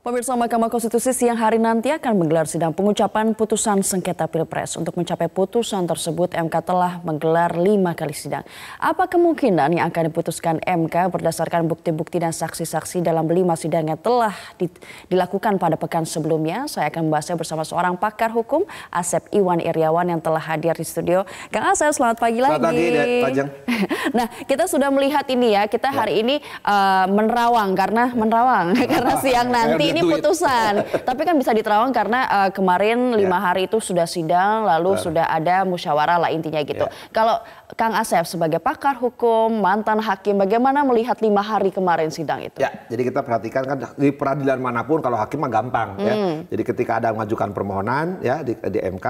Pemirsa Mahkamah Konstitusi siang hari nanti akan menggelar sidang pengucapan putusan sengketa Pilpres. Untuk mencapai putusan tersebut, MK telah menggelar lima kali sidang. Apa kemungkinan yang akan diputuskan MK berdasarkan bukti-bukti dan saksi-saksi dalam lima sidang yang telah di, dilakukan pada pekan sebelumnya? Saya akan membahasnya bersama seorang pakar hukum, Asep Iwan Iriawan yang telah hadir di studio. Kang Asep, selamat pagi selamat lagi. Selamat pagi, Pajang. nah, kita sudah melihat ini ya, kita hari ya. ini uh, menerawang karena menerawang karena siang nanti ini putusan. Tapi kan bisa diterawang karena uh, kemarin lima ya. hari itu sudah sidang, lalu sudah ada musyawarah lah intinya gitu. Ya. Kalau Kang Asep sebagai pakar hukum, mantan hakim, bagaimana melihat lima hari kemarin sidang itu? Ya, jadi kita perhatikan kan di peradilan mana pun kalau hakim mah gampang ya. hmm. ya. Jadi ketika ada mengajukan permohonan ya di, di MK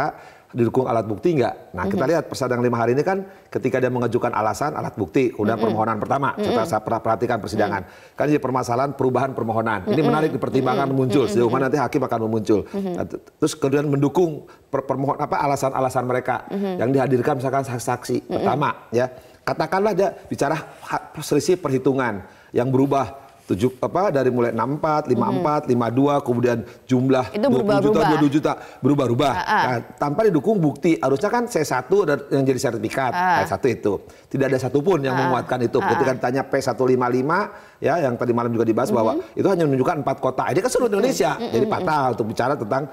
didukung alat bukti enggak? Nah, kita mhm. lihat persidangan lima hari ini kan ketika dia mengajukan alasan alat bukti, kemudian mm -hmm. permohonan pertama, kita saya perhatikan persidangan. Mm -hmm. Kan ini permasalahan perubahan permohonan. Ini menarik dipertimbangkan mm -hmm. muncul, sejauh mana nanti hakim akan memuncul. Mm -hmm. Terus kemudian mendukung per permohon apa alasan-alasan mereka mm -hmm. yang dihadirkan misalkan saksi-saksi mm -hmm. Pertama ya. Katakanlah dia bicara selisih perhitungan yang berubah tujuh apa dari mulai 64, 54, hmm. 52 kemudian jumlah Itu 20 juta, 22 juta berubah-ubah. Uh, uh. Nah, tanpa didukung bukti. Harusnya kan C1 yang jadi sertifikat. Uh. satu itu. Tidak ada satupun yang uh. menguatkan itu. Uh. Ketika ditanya P155 ya yang tadi malam juga dibahas uh -huh. bahwa itu hanya menunjukkan empat kota. Ini kan seluruh Indonesia. Uh -huh. Jadi patah untuk bicara tentang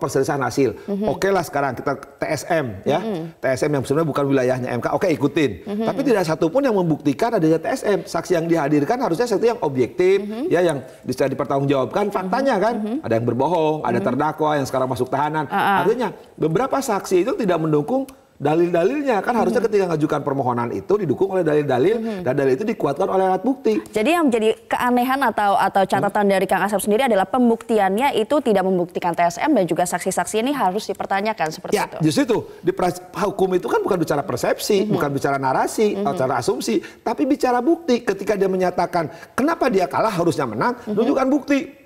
perselisihan hasil. Mm-hmm. Oke okay lah sekarang kita TSM ya, mm-hmm. TSM yang sebenarnya bukan wilayahnya MK. Oke okay, ikutin. Mm-hmm. Tapi tidak satu pun yang membuktikan adanya TSM. Saksi yang dihadirkan harusnya satu yang objektif, mm-hmm. ya yang bisa dipertanggungjawabkan faktanya kan. Mm-hmm. Ada yang berbohong, ada mm-hmm. terdakwa yang sekarang masuk tahanan. Uh-uh. Artinya beberapa saksi itu tidak mendukung dalil-dalilnya kan harusnya hmm. ketika mengajukan permohonan itu didukung oleh dalil-dalil hmm. dan dalil itu dikuatkan oleh alat bukti. Jadi yang menjadi keanehan atau atau catatan hmm. dari Kang Asep sendiri adalah pembuktiannya itu tidak membuktikan TSM dan juga saksi-saksi ini harus dipertanyakan seperti ya, itu. justru itu di hukum itu kan bukan bicara persepsi, hmm. bukan bicara narasi hmm. atau cara asumsi, tapi bicara bukti. Ketika dia menyatakan kenapa dia kalah harusnya menang, hmm. tunjukkan bukti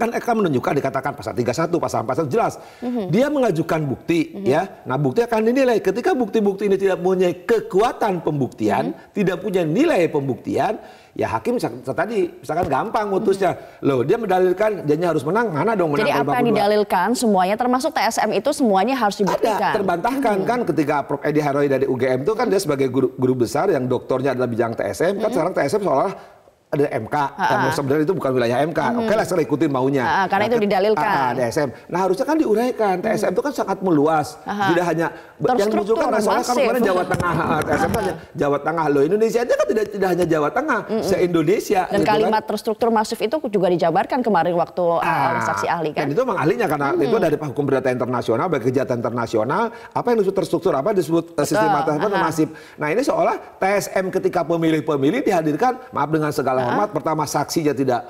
kan akan menunjukkan dikatakan pasal 31, pasal 41 jelas. Mm-hmm. Dia mengajukan bukti mm-hmm. ya. Nah, bukti akan dinilai. Ketika bukti-bukti ini tidak punya kekuatan pembuktian, mm-hmm. tidak punya nilai pembuktian, ya hakim tadi misalkan gampang mutusnya. Mm-hmm. Loh, dia mendalilkan dia harus menang, mana dong menang Jadi apa yang didalilkan semuanya termasuk TSM itu semuanya harus dibuktikan. Ada, terbantahkan mm-hmm. kan ketika Prof Edi Haroi dari UGM itu kan dia sebagai guru, guru besar yang doktornya adalah bidang TSM, mm-hmm. kan sekarang TSM seolah ada MK, yang sebenarnya itu bukan wilayah MK. Hmm. Oke lah saya ikutin maunya. Uh-uh, karena nah, itu didalilkan. Uh, TSM. Nah harusnya kan diuraikan. TSM hmm. itu kan sangat meluas. Tidak hanya yang munculkan masalah kan kemarin Jawa Tengah. TSM kan Jawa Tengah loh. Indonesia itu kan tidak tidak hanya Jawa Tengah, hmm. se-Indonesia. Dan gitu kan. kalimat kan. terstruktur masif itu juga dijabarkan kemarin waktu uh, saksi ahli kan. Dan itu memang ahlinya karena hmm. itu dari hukum perdata internasional, bagi kejahatan internasional, apa yang disebut terstruktur, apa disebut Betul. sistem apa masif. Nah ini seolah TSM ketika pemilih-pemilih dihadirkan, maaf dengan segala hormat, uh-huh. pertama saksinya tidak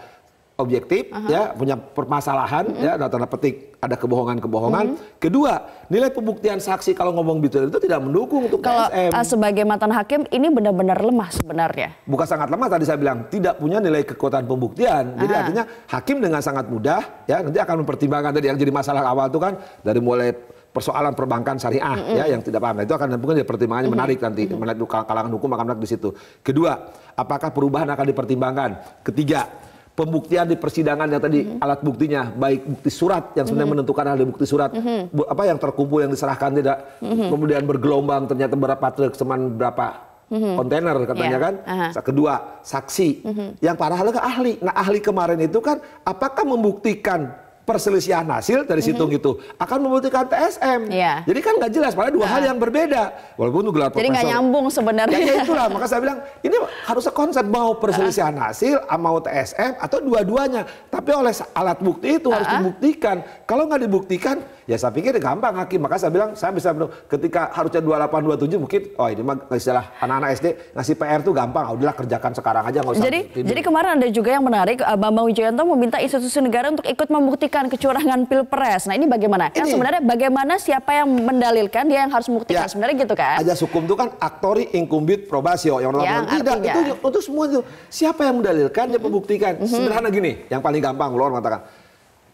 objektif uh -huh. ya punya permasalahan uh -huh. ya tanda petik ada kebohongan-kebohongan. Uh -huh. Kedua, nilai pembuktian saksi kalau ngomong betul itu tidak mendukung untuk kalau, KSM. Uh, sebagai mantan hakim ini benar-benar lemah sebenarnya. Bukan sangat lemah tadi saya bilang, tidak punya nilai kekuatan pembuktian. Uh -huh. Jadi artinya hakim dengan sangat mudah ya nanti akan mempertimbangkan tadi yang jadi masalah awal itu kan dari mulai persoalan perbankan syariah mm -hmm. ya yang tidak paham. Nah, itu akan mungkin pertimbangannya mm -hmm. menarik nanti mm -hmm. kalangan hukum akan menarik di situ. Kedua, apakah perubahan akan dipertimbangkan? Ketiga, pembuktian di persidangan yang tadi mm -hmm. alat buktinya baik bukti surat yang sebenarnya mm -hmm. menentukan ada bukti surat mm -hmm. apa yang terkumpul yang diserahkan tidak mm -hmm. kemudian bergelombang ternyata berapa truk seman berapa mm-hmm. kontainer katanya yeah. kan. Uh-huh. Kedua, saksi. Mm-hmm. Yang parah lagi ahli. Nah, ahli kemarin itu kan apakah membuktikan perselisihan hasil dari situng mm -hmm. itu akan membuktikan TSM. Yeah. Jadi kan nggak jelas, padahal dua uh. hal yang berbeda. Walaupun itu gelar Jadi nggak nyambung sebenarnya. Ya, ya itulah, maka saya bilang ini harusnya konsep mau perselisihan uh. hasil, mau TSM atau dua-duanya. Tapi oleh alat bukti itu uh. harus dibuktikan. Kalau nggak dibuktikan, ya saya pikir gampang hakim. Maka saya bilang saya bisa ketika harusnya 28 27 mungkin oh ini mah istilah anak-anak SD ngasih PR tuh gampang. Oh, udahlah kerjakan sekarang aja nggak usah. Jadi jadi kemarin ada juga yang menarik Bambang Wijoyanto meminta institusi negara untuk ikut membuktikan membuktikan kecurangan pilpres. Nah ini bagaimana? Kan sebenarnya bagaimana siapa yang mendalilkan dia yang harus membuktikan. Ya, sebenarnya gitu kan? Aja hukum itu kan aktori incumbit probasio yang, yang tidak itu untuk semua itu siapa yang mendalilkan dia membuktikan. Mm -hmm. Sederhana gini, yang paling gampang orang mengatakan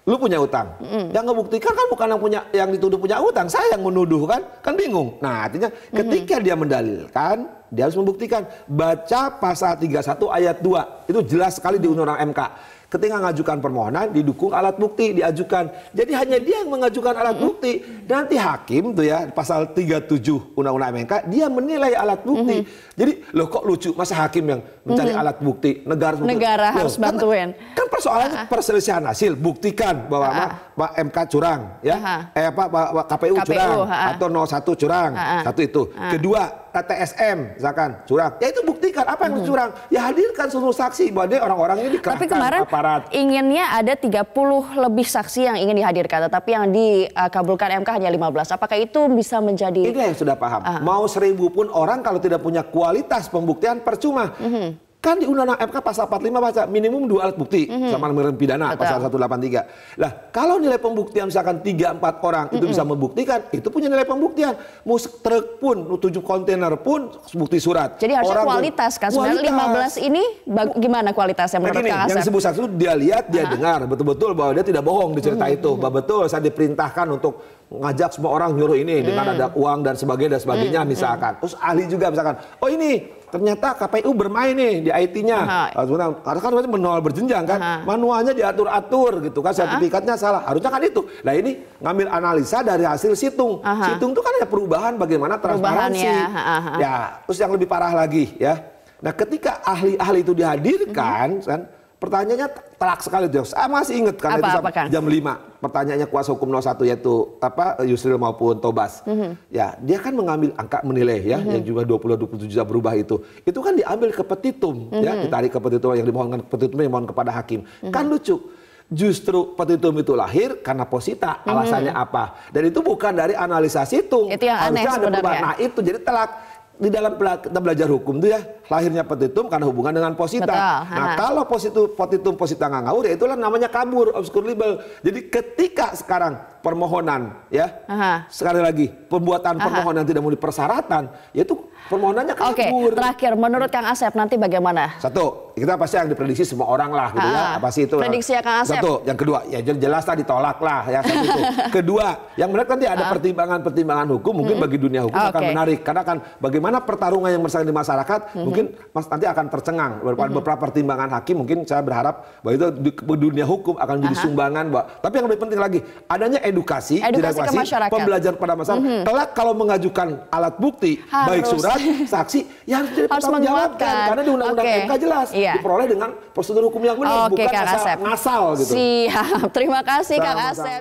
lu punya utang. Mm. Yang ngebuktikan kan bukan yang punya yang dituduh punya utang, saya yang menuduh kan, kan bingung. Nah, artinya ketika mm. dia mendalilkan, dia harus membuktikan. Baca pasal 31 ayat 2. Itu jelas sekali di Undang-Undang MK ketika mengajukan permohonan didukung alat bukti diajukan. Jadi hanya dia yang mengajukan alat bukti. Nanti hakim tuh ya pasal 37 Undang-Undang MK dia menilai alat bukti. Jadi loh kok lucu masa hakim yang mencari alat bukti negara negara loh, harus kan bantuin. Kan, kan persoalannya uh perselisihan hasil buktikan bahwa uh Pak MK curang ya. Uh Eh Pak, Pak, Pak KPU, KPU curang uh atau 01 curang. Uh Satu itu. Uh Kedua TSM misalkan curang. Ya itu buktikan apa yang hmm. curang. Ya hadirkan seluruh saksi bahwa dia orang-orang ini dikerahkan Tapi kemarin aparat. inginnya ada 30 lebih saksi yang ingin dihadirkan tetapi yang dikabulkan MK hanya 15. Apakah itu bisa menjadi Ini yang sudah paham. Uh Mau seribu pun orang kalau tidak punya kualitas pembuktian percuma. Uh -huh. Kan di Undang-Undang MK pasal 45 baca minimum dua alat bukti mm -hmm. sama dengan pidana Betul. pasal 183. Lah, kalau nilai pembuktian misalkan 3 4 orang mm -hmm. itu bisa membuktikan, itu punya nilai pembuktian. Mau truk pun, tujuh kontainer pun bukti surat. Jadi harusnya orang kualitas kan. Sebenarnya 15 ini gimana kualitasnya menurut nah, gini, Kang Yang disebut saksi itu dia lihat, dia -huh. dengar betul-betul bahwa dia tidak bohong di cerita mm -hmm. itu. Bahwa betul saya diperintahkan untuk ngajak semua orang nyuruh ini hmm. dengan ada uang dan sebagainya dan sebagainya hmm. misalkan. Terus ahli juga misalkan, oh ini ternyata KPU bermain nih di IT-nya. Karena kan masih manual berjenjang kan, Aha. manualnya diatur-atur gitu kan, sertifikatnya Aha. salah. Harusnya kan itu. Nah ini ngambil analisa dari hasil situng. Aha. Situng itu kan ada perubahan bagaimana transparansi. Ya. ya, terus yang lebih parah lagi ya. Nah ketika ahli-ahli itu dihadirkan hmm. kan pertanyaannya telak sekali tuh. Saya masih ingat karena apa, itu apa, kan? jam 5. Pertanyaannya kuasa hukum 01 yaitu apa Yusril maupun Tobas. Mm -hmm. Ya, dia kan mengambil angka menilai ya mm -hmm. yang jumlah 20 27 juta berubah itu. Itu kan diambil ke petitum mm -hmm. ya, ditarik ke petitum yang dimohonkan ke petitum yang dimohon kepada hakim. Mm -hmm. Kan lucu. Justru petitum itu lahir karena posita. Alasannya mm -hmm. apa? Dan itu bukan dari analisa situng. Itu yang aneh sebenarnya. Nah, itu jadi telak di dalam kita belajar hukum itu ya lahirnya petitum karena hubungan dengan posita. Betul, nah kalau positum petitum posita nggak ngawur ya itulah namanya kabur obscure libel. Jadi ketika sekarang permohonan ya Aha. sekali lagi pembuatan Aha. permohonan tidak memenuhi persyaratan yaitu permohonannya kabur. Oke, terakhir menurut Kang Asep nanti bagaimana? Satu, kita pasti yang diprediksi semua orang lah gitu ya, ah, pasti itu. Prediksi ya Kang Asep. Satu, yang kedua, ya jelas lah ditolak lah ya satu itu. kedua, yang menarik nanti ada pertimbangan-pertimbangan hukum mungkin hmm. bagi dunia hukum okay. akan menarik karena kan bagaimana pertarungan yang bersangkutan di masyarakat hmm. mungkin mas nanti akan tercengang beberapa, hmm. beberapa pertimbangan hakim mungkin saya berharap bahwa itu di, dunia hukum akan menjadi sumbangan bahwa tapi yang lebih penting lagi adanya edukasi, edukasi, edukasi pembelajaran pada masyarakat. Hmm. Kelak kalau mengajukan alat bukti Harus. baik surat saksi yang harus dipertanggungjawabkan karena di undang-undang okay. MK jelas iya. diperoleh dengan prosedur hukum yang benar okay, bukan asal ngasal gitu. Siap. Terima kasih Kang Asep.